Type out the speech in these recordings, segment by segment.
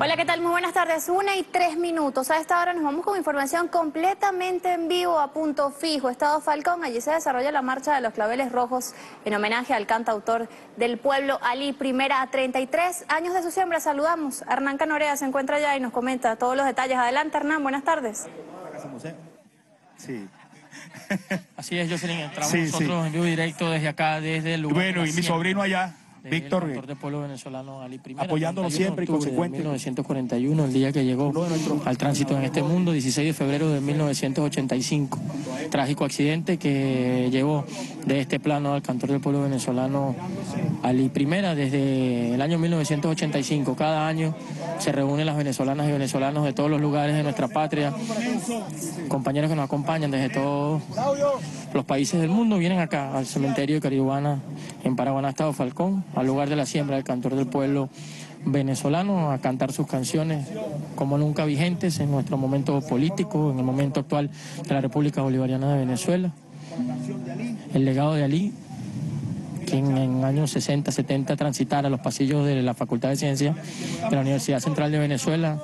Hola, ¿qué tal? Muy buenas tardes. Una y tres minutos. A esta hora nos vamos con información completamente en vivo a punto fijo. Estado Falcón, allí se desarrolla la marcha de los claveles rojos en homenaje al cantautor del pueblo Ali Primera. A 33 años de su siembra saludamos. Hernán Canorea se encuentra allá y nos comenta todos los detalles. Adelante, Hernán. Buenas tardes. Sí. Así es, Jocelyn. Entramos nosotros en vivo directo desde acá, desde el lugar. Bueno, y mi sobrino allá. Víctor, el del pueblo venezolano Ali Primera, apoyándolo siempre y consecuente. 1941, el día que llegó al tránsito en este mundo, 16 de febrero de 1985. Trágico accidente que llevó de este plano al cantor del pueblo venezolano Ali Primera desde el año 1985. Cada año se reúnen las venezolanas y venezolanos de todos los lugares de nuestra patria, compañeros que nos acompañan desde todos los países del mundo, vienen acá al cementerio de Caribana en Paraguaná, Estado Falcón, al lugar de la siembra del cantor del pueblo venezolano, a cantar sus canciones como nunca vigentes en nuestro momento político, en el momento actual de la República Bolivariana de Venezuela. El legado de Ali, quien en años 60, 70 transitara los pasillos de la Facultad de Ciencias de la Universidad Central de Venezuela,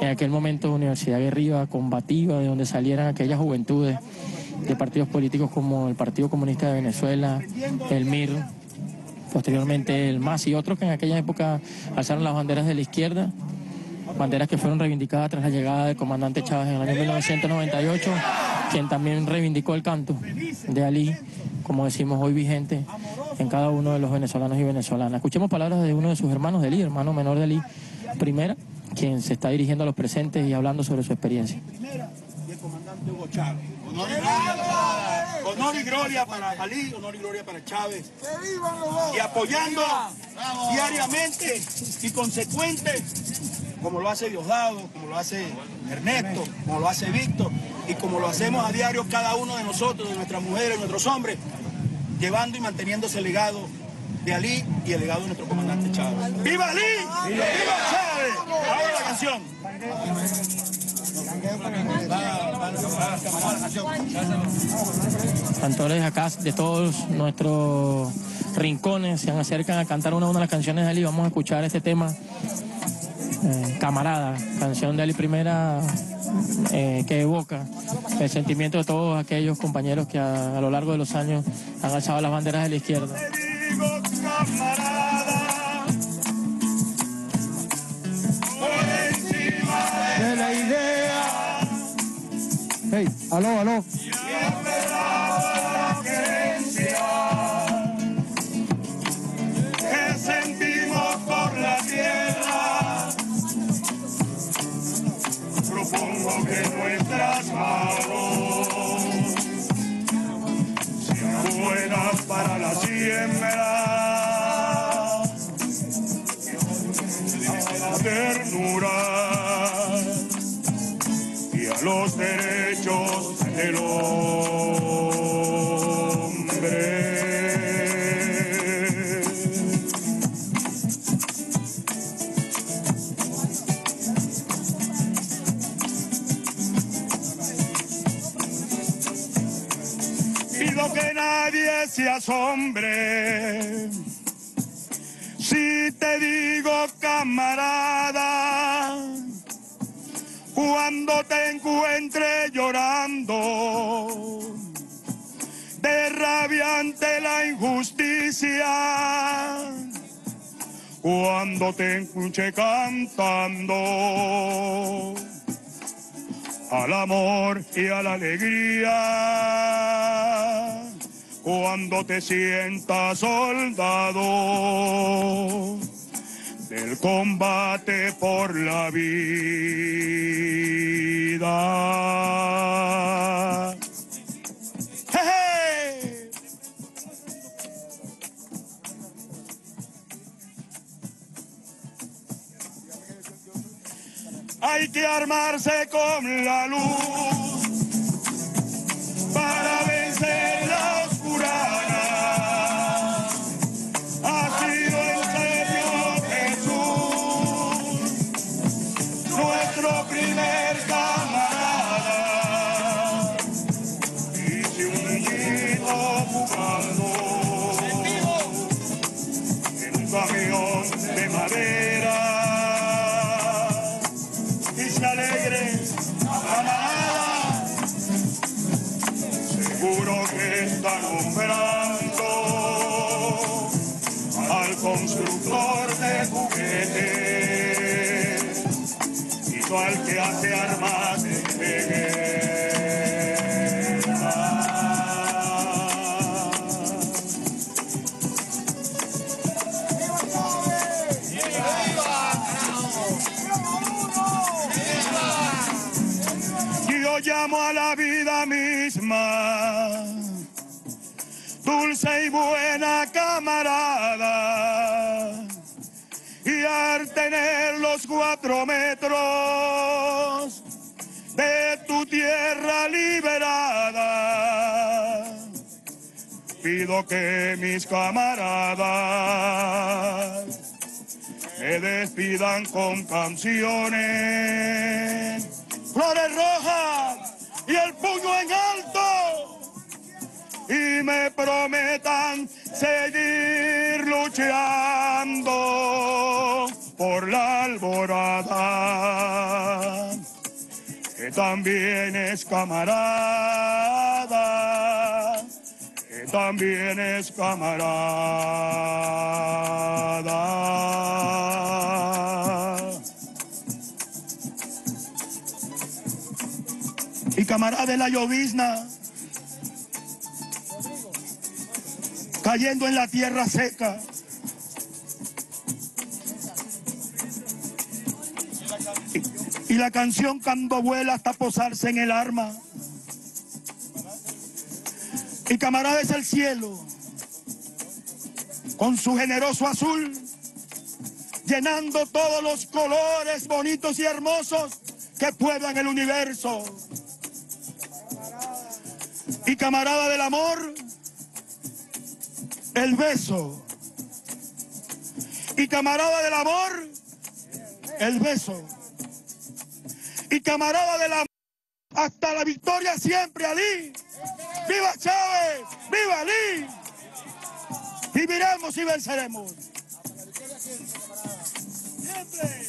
en aquel momento universidad guerrilla, combativa, de donde salieran aquellas juventudes de partidos políticos como el Partido Comunista de Venezuela, el MIR, posteriormente el MAS y otros que en aquella época alzaron las banderas de la izquierda, banderas que fueron reivindicadas tras la llegada del comandante Chávez en el año 1998, quien también reivindicó el canto de Ali, como decimos hoy vigente en cada uno de los venezolanos y venezolanas. Escuchemos palabras de uno de sus hermanos de Ali, hermano menor de Ali, primera, quien se está dirigiendo a los presentes y hablando sobre su experiencia. Honor y gloria para Ali, honor y gloria para Chávez. Y apoyando diariamente y consecuente, como lo hace Diosdado, como lo hace Ernesto, como lo hace Víctor, y como lo hacemos a diario cada uno de nosotros, de nuestras mujeres, de nuestros hombres, llevando y manteniendo ese legado de Ali y el legado de nuestro comandante Chávez. ¡Viva Ali! ¡Viva, Chávez! Ahora la canción. Cantores acá de todos nuestros rincones se acercan a cantar una, de las canciones de Ali. Vamos a escuchar este tema, eh, Camarada, canción de Ali Primera eh, que evoca el sentimiento de todos aquellos compañeros que a, lo largo de los años han alzado las banderas de la izquierda. 6. Aló, aló. Pido que nadie se asombre. Si te digo camarada, cuando te encuentre llorando, de rabia ante la injusticia, cuando te escuche cantando al amor y a la alegría, cuando te sientas soldado del combate por la vida. ¡Jeje! Hay que armarse con la luz para vencer al constructor de juguetes y no al que hace armas de Yo llamo a la vida misma, dulce y buena camarada, y al tener los cuatro metros de tu tierra liberada, pido que mis camaradas me despidan con canciones. Flores rojas y el puño en alto y me prometan seguir luchando por la alborada, que también es camarada, que también es camarada. y camarada de la llovizna, cayendo en la tierra seca. Y, la canción cuando vuela hasta posarse en el arma. Y camarada es el cielo, con su generoso azul, llenando todos los colores bonitos y hermosos que pueblan el universo y camarada del amor, el beso. Y camarada del amor, el beso. Y camarada del amor, hasta la victoria siempre, Ali. ¡Viva Chávez! ¡Viva Ali! Viviremos y venceremos. Siempre.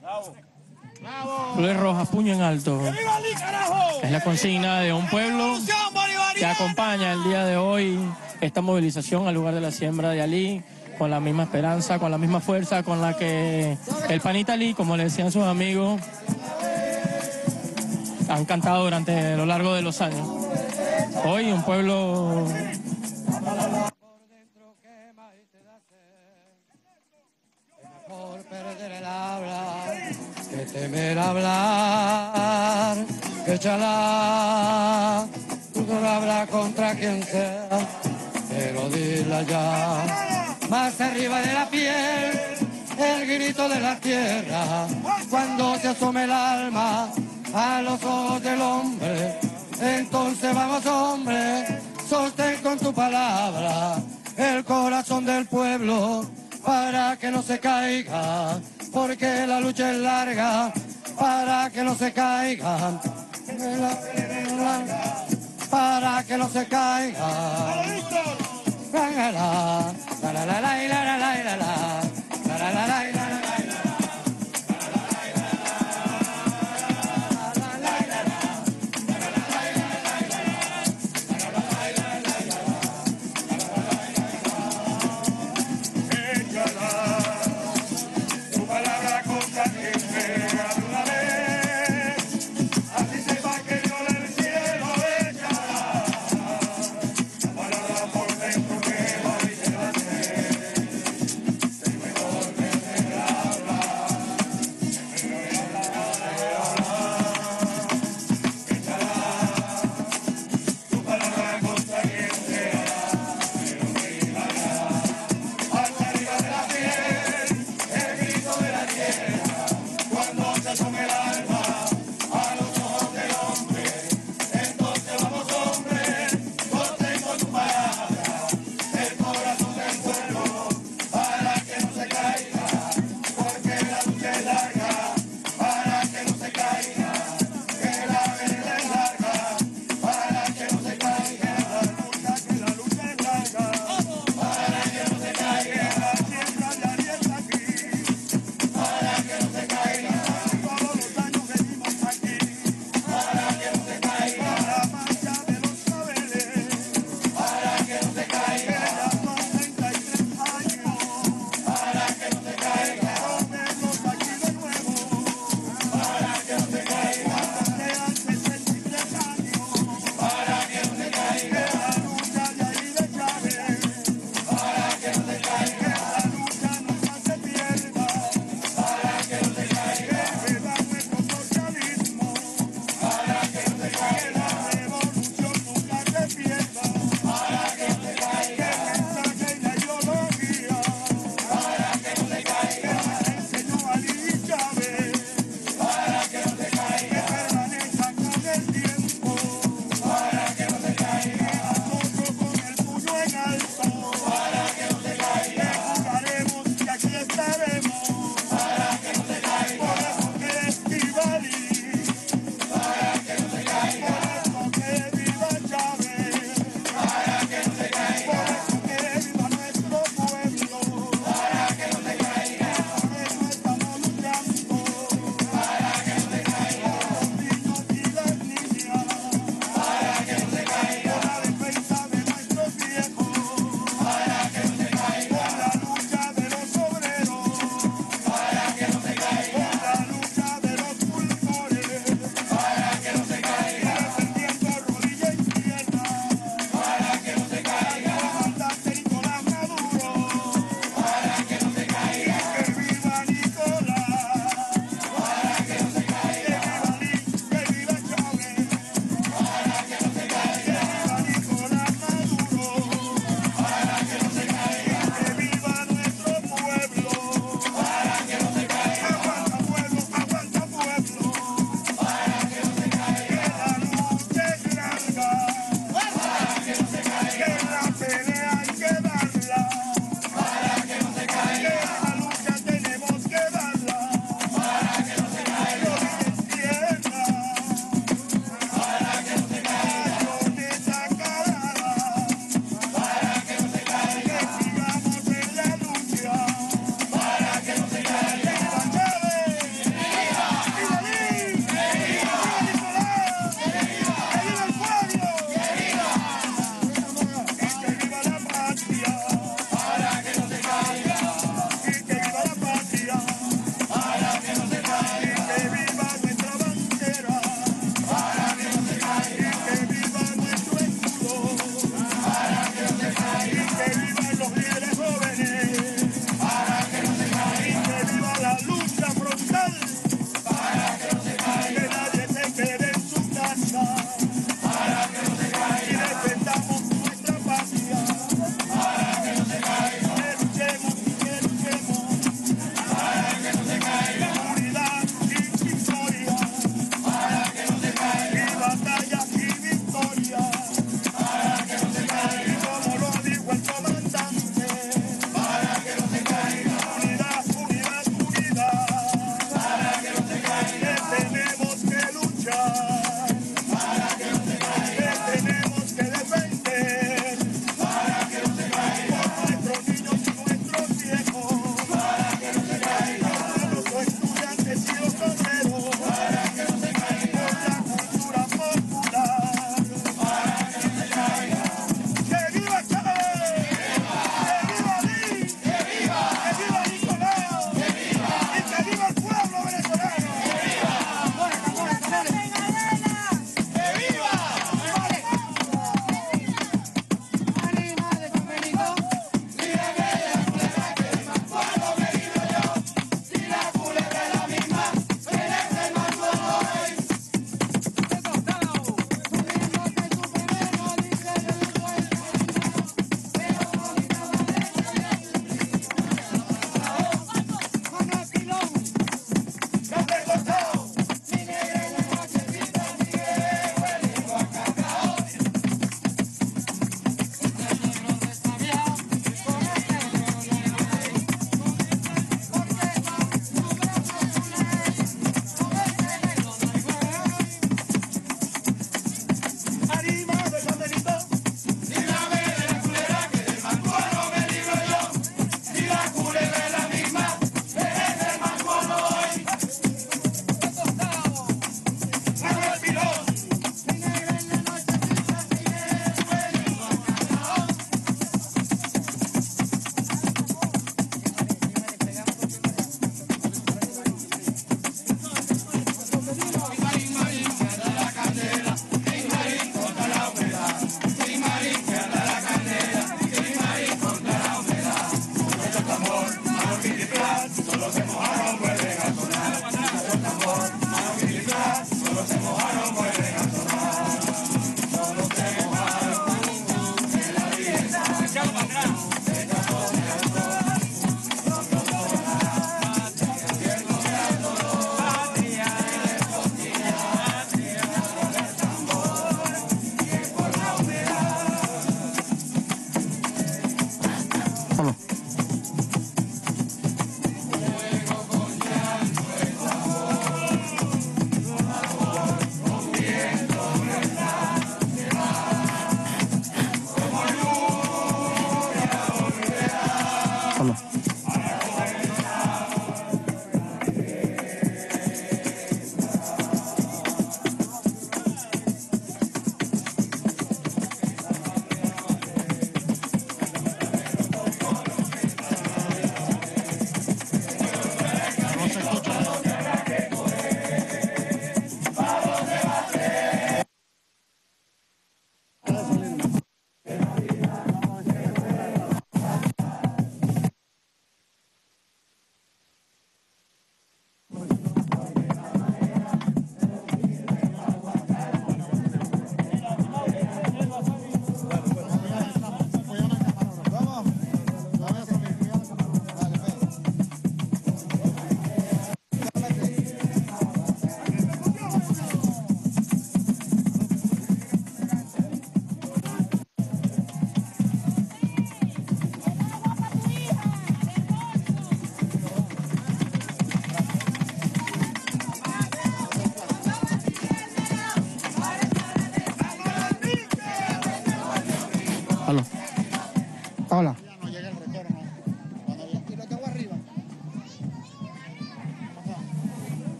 Bravo. Flores rojas, puño en alto. Es la consigna de un pueblo que acompaña el día de hoy esta movilización al lugar de la siembra de Ali, con la misma esperanza, con la misma fuerza con la que el panita Ali, como le decían sus amigos, han cantado durante lo largo de los años. Hoy un pueblo temer hablar, que chalá, hablas contra quien sea, pero dila ya. Más arriba de la piel, el grito de la tierra, cuando se asome el alma a los ojos del hombre, entonces vamos hombre, sostén con tu palabra el corazón del pueblo para que no se caiga porque la lucha es larga para que no se caigan. Para que no se caigan. La la la la la la la la la la la la Aló.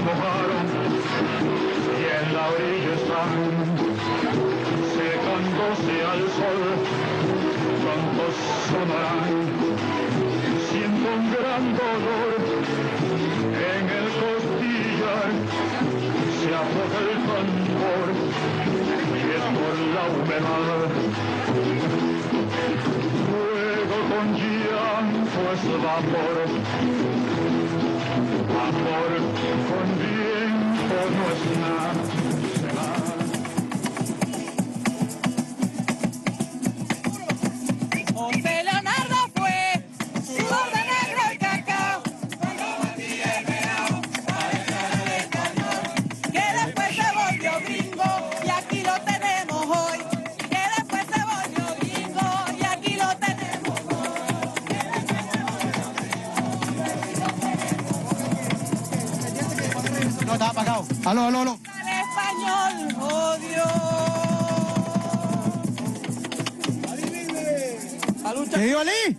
Mojaron y en la orilla están secándose al sol. Cuántos sonarán, siento un gran dolor en el costillar. Se afloja el tambor y es por la humedad. Luego con llanto es vapor amor con viento no es. Aló. al español, oh Dios. ¿Qué digo, Ali?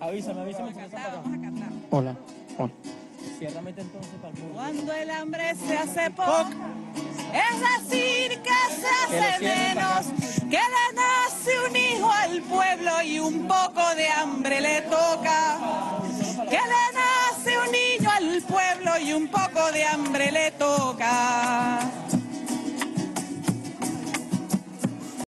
Avísame, avísame. Hola. Hola. Ciérrame entonces para el Cuando el hambre se hace poco, es decir que se hace menos, que le nace un hijo al pueblo y un poco de hambre le toca. Que le pueblo y un poco de hambre le toca.